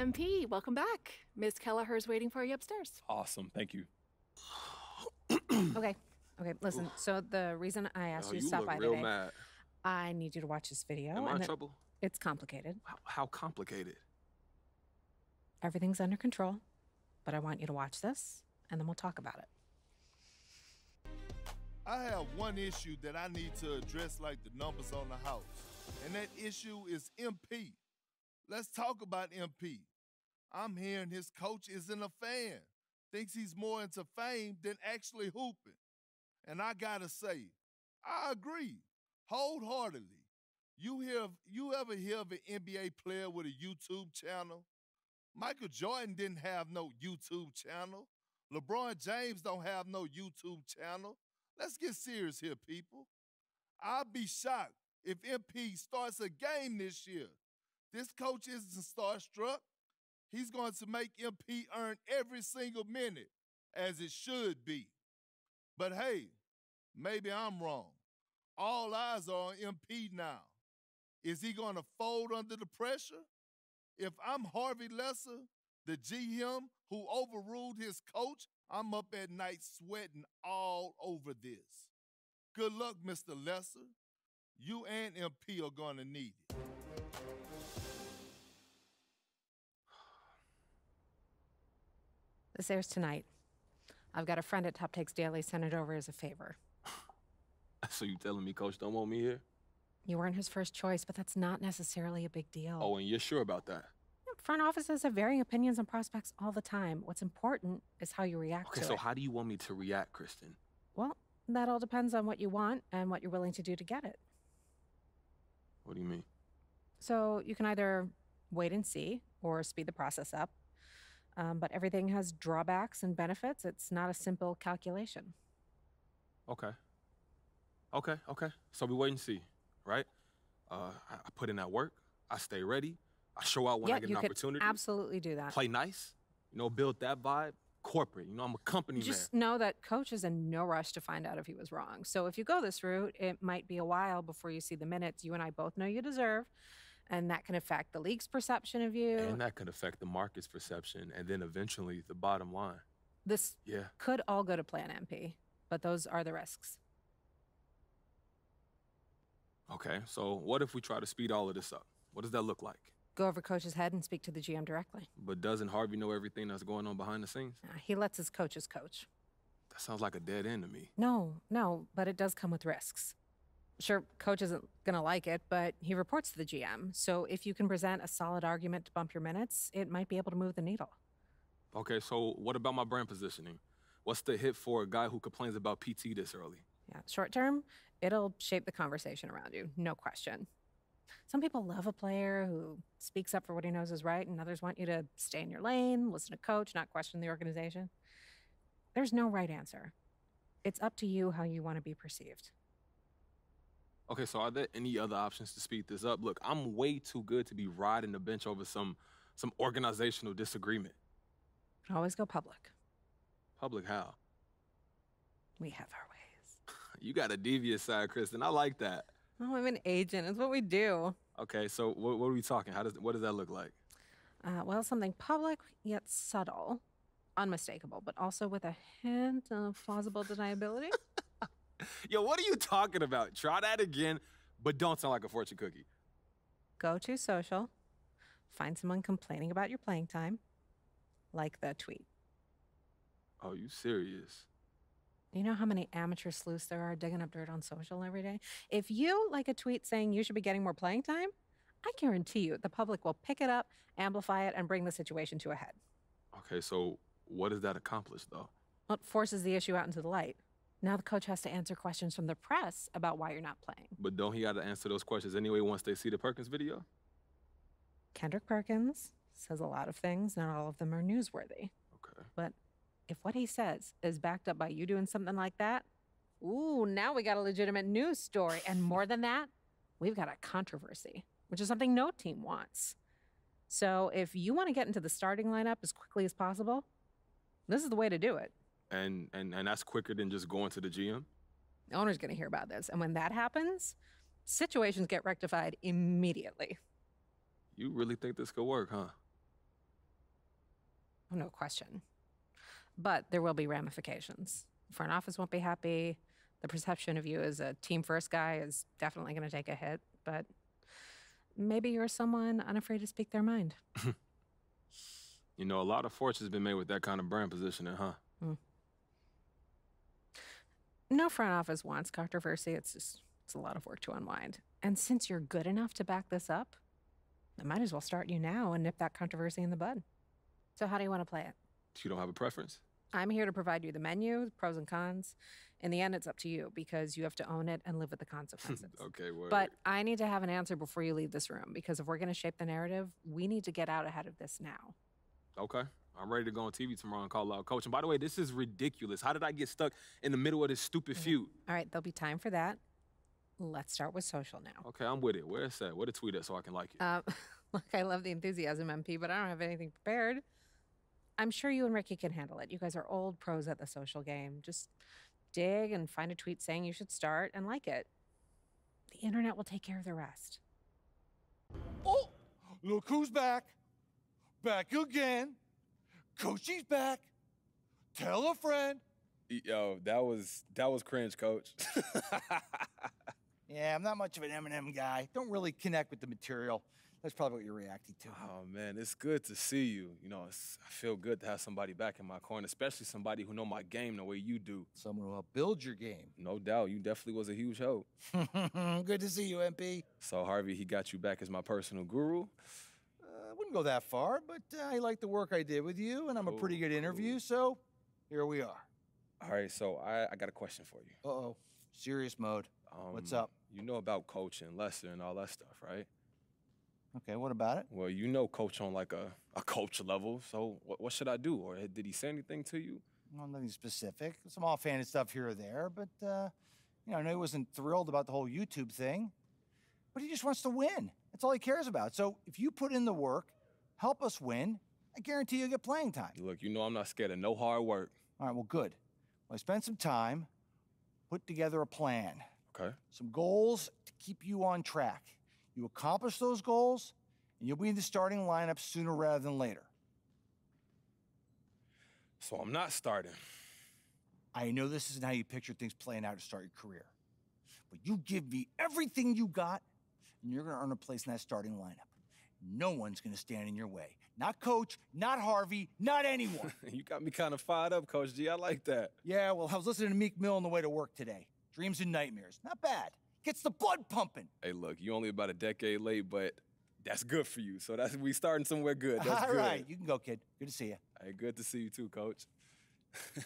MP, welcome back. Ms. Kelleher's waiting for you upstairs. Awesome. Thank you. Okay. Okay, listen. So the reason I asked Yo, you to stop look by real today, mad. I need you to watch this video. Am I and in then- trouble? It's complicated. How, how complicated? Everything's under control, but I want you to watch this, and then we'll talk about it. I have one issue that I need to address like the numbers on the house, and that issue is MP. Let's talk about MP. I'm hearing his coach isn't a fan, thinks he's more into fame than actually hooping. And I gotta say, I agree wholeheartedly. You hear you ever hear of an NBA player with a YouTube channel? Michael Jordan didn't have no YouTube channel. LeBron James don't have no YouTube channel. Let's get serious here, people. I'll be shocked if MP starts a game this year. This coach isn't starstruck. He's going to make MP earn every single minute as it should be. But hey, maybe I'm wrong. All eyes are on MP now. Is he going to fold under the pressure? If I'm Harvey Lesser, the GM who overruled his coach, I'm up at night sweating all over this. Good luck, Mr. Lesser. You and MP are going to need it. This airs tonight. I've got a friend at Top Takes Daily sent it over as a favor. So you telling me coach don't want me here? You weren't his first choice, but that's not necessarily a big deal. Oh, and you're sure about that? Front offices have varying opinions on prospects all the time. What's important is how you react Okay, so it. how do you want me to react, Kristen? Well, that all depends on what you want and what you're willing to do to get it. What do you mean? So you can either wait and see or speed the process up. Um, but everything has drawbacks and benefits. It's not a simple calculation. Okay. Okay, okay. So we wait and see, right? Uh, I, I put in that work. I stay ready. I show out when yeah, I get you an could opportunity. absolutely do that. Play nice. You know, build that vibe. Corporate. You know, I'm a company Just man. know that coach is in no rush to find out if he was wrong. So if you go this route, it might be a while before you see the minutes you and I both know you deserve, and that can affect the league's perception of you. And that could affect the market's perception and then eventually the bottom line. this Yeah. could all go to Plan MP, but those are the risks. Okay, so what if we try to speed all of this up? What does that look like? Go over coach's head and speak to the GM directly. But doesn't Harvey know everything that's going on behind the scenes? He lets his coaches coach. That sounds like a dead end to me. No, no, but it does come with risks. Sure, coach isn't going to like it, but he reports to the GM. So if you can present a solid argument to bump your minutes, it might be able to move the needle. Okay, so what about my brand positioning? What's the hit for a guy who complains about PT this early? Yeah, short term, it'll shape the conversation around you, no question. Some people love a player who speaks up for what he knows is right, and others want you to stay in your lane, listen to coach, not question the organization. There's no right answer. It's up to you how you want to be perceived. Okay, so are there any other options to speed this up? Look, I'm way too good to be riding the bench over some some organizational disagreement. Always go public. Public how? We have our ways. You got a devious side, Kristen. I like that. Oh, I'm an agent. It's what we do. Okay, so what, what are we talking? How does what does that look like? Uh, well, something public yet subtle, unmistakable, but also with a hint of plausible deniability. Yo, what are you talking about? Try that again, but don't sound like a fortune cookie. Go to social, find someone complaining about your playing time, like the tweet. Oh, you serious? You know how many amateur sleuths there are digging up dirt on social every day? If you like a tweet saying you should be getting more playing time, I guarantee you the public will pick it up, amplify it, and bring the situation to a head. Okay, so what does that accomplish though? Well, it forces the issue out into the light. Now the coach has to answer questions from the press about why you're not playing. But don't he got to answer those questions anyway once they see the Perkins video? Kendrick Perkins says a lot of things, not all of them are newsworthy. Okay. But if what he says is backed up by you doing something like that, ooh, now we got a legitimate news story. And more than that, we've got a controversy, which is something no team wants. So if you want to get into the starting lineup as quickly as possible, this is the way to do it. And and and that's quicker than just going to the GM. The owner's going to hear about this. And when that happens, situations get rectified immediately. You really think this could work, huh? Oh, no question. But there will be ramifications. Front office won't be happy. The perception of you as a team first guy is definitely going to take a hit. But maybe you're someone unafraid to speak their mind. You know, a lot of fortune's been made with that kind of brand positioning, huh? No front office wants controversy. It's just it's a lot of work to unwind. And since you're good enough to back this up, I might as well start you now and nip that controversy in the bud. So how do you want to play it? You don't have a preference? I'm here to provide you the menu, the pros and cons. In the end, it's up to you because you have to own it and live with the consequences. okay, word. But I need to have an answer before you leave this room because if we're going to shape the narrative, we need to get out ahead of this now. Okay. I'm ready to go on TV tomorrow and call out coach. And by the way, this is ridiculous. How did I get stuck in the middle of this stupid feud? All right, there'll be time for that. Let's start with social now. Okay, I'm with it. Where's it's at? Where the tweet at so I can like it? Uh, look, I love the enthusiasm, MP, but I don't have anything prepared. I'm sure you and Ricky can handle it. You guys are old pros at the social game. Just dig and find a tweet saying you should start and like it. The internet will take care of the rest. Oh, look who's back. Back again. Coachy's back. Tell a friend. Yo, that was that was cringe, coach. Yeah, I'm not much of an Eminem guy. Don't really connect with the material. That's probably what you're reacting to. oh man, it's good to see you. You know, it's, I feel good to have somebody back in my corner, especially somebody who know my game the way you do. Someone who helped build your game. No doubt, you definitely was a huge help. Good to see you, MP. So Harvey, he got you back as my personal guru. Wouldn't go that far, but uh, I like the work I did with you, and I'm a pretty good interview, so here we are. All right, so I, I got a question for you. Uh oh. Serious mode. Um, What's up? You know about coach and Lesser and all that stuff, right? Okay, what about it? Well, you know coach on like a, a coach level. So what, what should I do? Or did he say anything to you? Well, nothing specific. Some offhanded stuff here or there, but uh, you know, I know he wasn't thrilled about the whole YouTube thing. But he just wants to win. That's all he cares about. So if you put in the work, help us win, I guarantee you'll get playing time. Look, you know I'm not scared of no hard work. All right, well, good. Well, I spent some time, put together a plan, Okay. some goals to keep you on track. You accomplish those goals, and you'll be in the starting lineup sooner rather than later. So I'm not starting. I know this isn't how you picture things playing out to start your career, but you give me everything you got, and you're going to earn a place in that starting lineup. No one's going to stand in your way. Not Coach, not Harvey, not anyone. you got me kind of fired up, Coach G. I like that. yeah, well, I was listening to Meek Mill on the way to work today. Dreams and nightmares. Not bad. Gets the blood pumping. Hey, look, you only about a decade late, but that's good for you. So that's we starting somewhere good. That's All good. right, you can go, kid. Good to see you. Hey, good to see you too, Coach.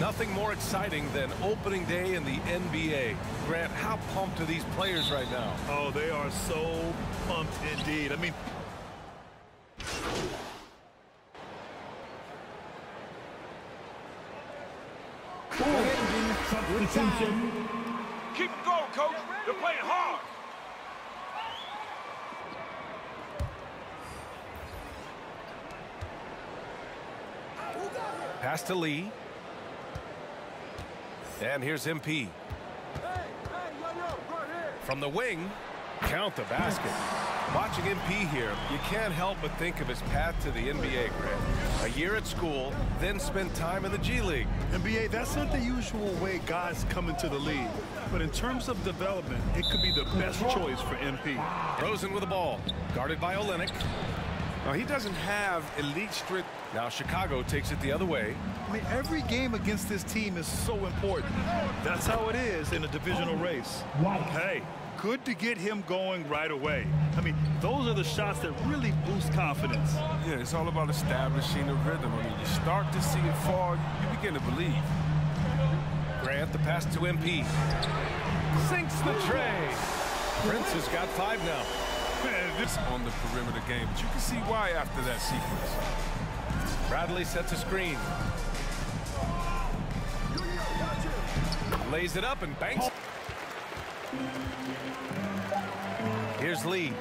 Nothing more exciting than opening day in the NBA. Grant, how pumped are these players right now? Oh, they are so pumped indeed. I mean, Keep it going, coach. They're playing hard. Pass to Lee. And here's MP. From the wing, count the basket. Watching MP here, you can't help but think of his path to the NBA, Grant. A year at school, then spent time in the G League. NBA, that's not the usual way guys come into the league. But in terms of development, it could be the best choice for MP. Rosen with the ball, guarded by Olynyk. Now, he doesn't have elite strength Now Chicago takes it the other way. I mean, every game against this team is so important. That's how it is in a divisional race. Hey, good to get him going right away. I mean, those are the shots that really boost confidence. Yeah, it's all about establishing the rhythm. I mean, you start to see it fall, you begin to believe. Grant the pass to MP. Sinks the tray. Prince has got five now. Man, this on the perimeter game, but you can see why after that sequence. Bradley sets a screen. Lays it up and banks. Here's Lee.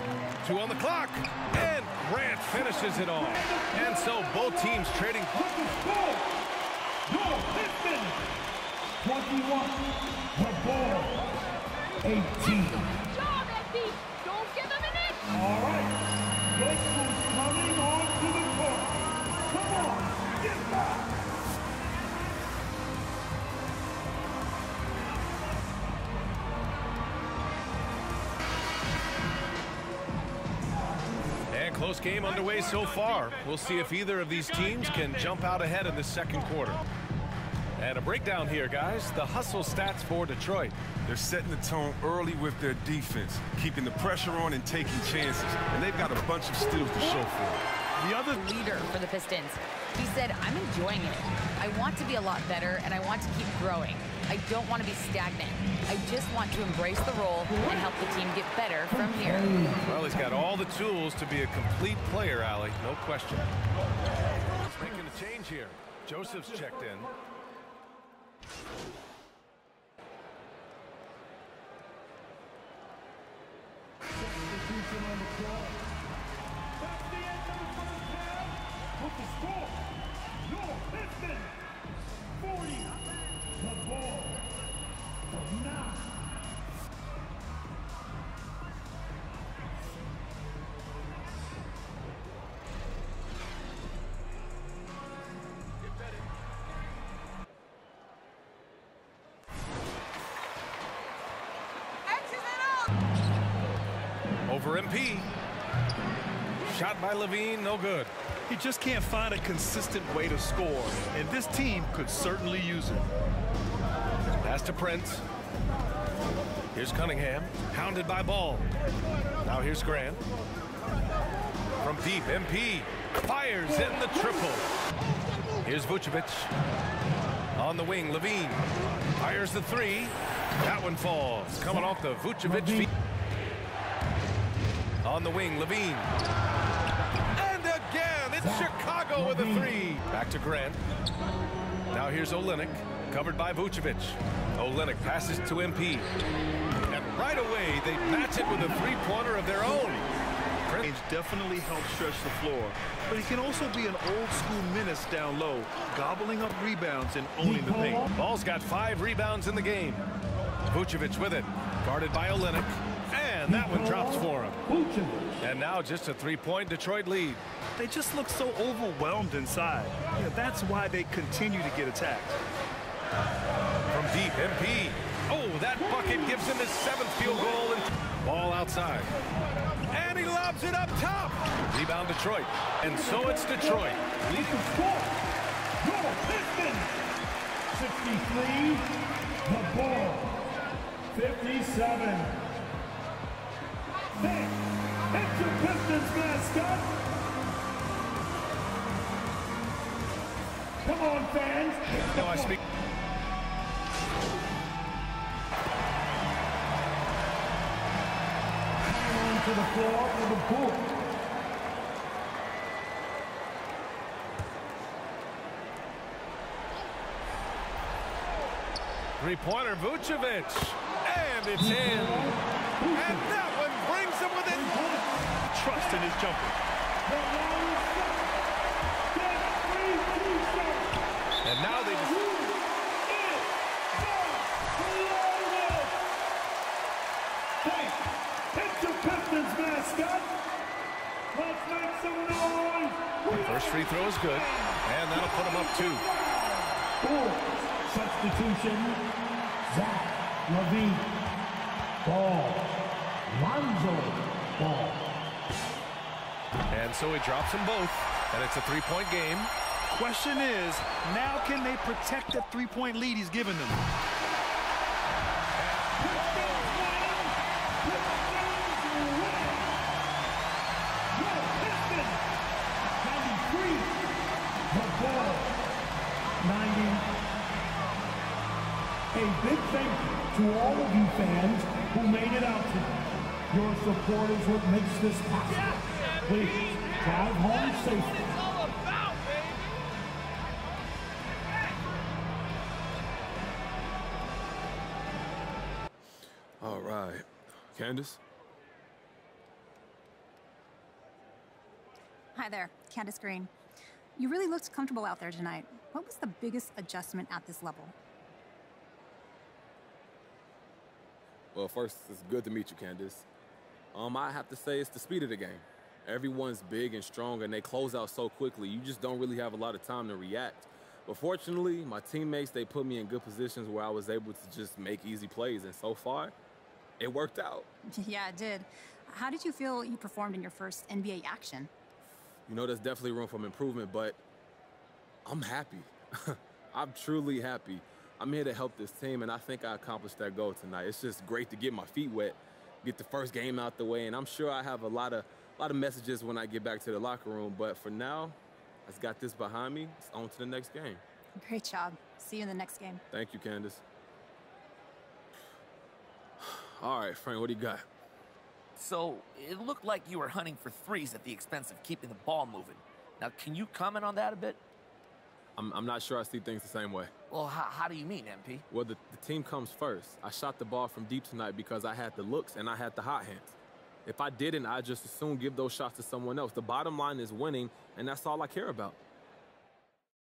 Two on the clock. And Grant finishes it off. And so both teams trading. 21. The close game underway so far. We'll see if either of these teams can jump out ahead in the second quarter. And a breakdown here, guys. The hustle stats for Detroit. They're setting the tone early with their defense, keeping the pressure on and taking chances. And they've got a bunch of steals to show for it. The other leader for the Pistons. He said, I'm enjoying it. I want to be a lot better and I want to keep growing. I don't want to be stagnant. I just want to embrace the role and help the team get better from here. Well, he's got all the tools to be a complete player, Allie. No question. He's making a change here. Joseph's checked in. Over MP. Shot by LaVine, no good. He just can't find a consistent way to score, and this team could certainly use it. Pass to Prince. Here's Cunningham, hounded by Ball. Now here's Grant. From deep, MP fires in the triple. Here's Vucevic. On the wing, LaVine fires the three. That one falls, coming off the Vucevic feet. On the wing, LaVine. And again, it's Chicago with a three. Back to Grant. Now here's Olynyk, covered by Vucevic. Olynyk passes to MP. And right away, they match it with a three-pointer of their own. Range definitely helps stretch the floor, but he can also be an old-school menace down low, gobbling up rebounds and owning the paint. Ball's got five rebounds in the game. Vucevic with it, guarded by Olynyk. And that one drops for him. And now just a three-point Detroit lead. They just look so overwhelmed inside. You know, that's why they continue to get attacked. From deep, MP. Oh, that bucket gives him his seventh field goal. And ball outside. And he lobs it up top. Rebound Detroit. And so it's Detroit. Leading score. Your Pistons 63. The ball 57. Then, it's your Pistons mascot. Come on, fans. Three-pointer, Vucevic. And it's in. And that one brings him within. Trust in his jumper. And now they. First free throw is good. And that'll put him up two. Bulls. Substitution. Zach LaVine. Ball. Lonzo Ball. And so he drops them both. And it's a three-point game. Question is, now can they protect the three-point lead he's given them? A big thank you to all of you fans who made it out tonight. Your support is what makes this possible. Please, drive home safely. All right. Candace? Hi there, Candace Green. You really looked comfortable out there tonight. What was the biggest adjustment at this level? Well, first, it's good to meet you, Candace. Um, I have to say it's the speed of the game. Everyone's big and strong, and they close out so quickly. You just don't really have a lot of time to react. But fortunately, my teammates, they put me in good positions where I was able to just make easy plays. And so far, it worked out. yeah, it did. How did you feel you performed in your first NBA action? You know, there's definitely room for improvement, but I'm happy. I'm truly happy. I'm here to help this team, and I think I accomplished that goal tonight. It's just great to get my feet wet, get the first game out the way, and I'm sure I have a lot of, a lot of messages when I get back to the locker room. But for now, I've got this behind me. It's on to the next game. Great job. See you in the next game. Thank you, Candace. All right, Frank, what do you got? So, it looked like you were hunting for threes at the expense of keeping the ball moving. Now, can you comment on that a bit? I'm, I'm not sure I see things the same way. Well, how, how do you mean, MP? Well, the, the team comes first. I shot the ball from deep tonight because I had the looks and I had the hot hands. If I didn't, I'd just as soon give those shots to someone else. The bottom line is winning, and that's all I care about.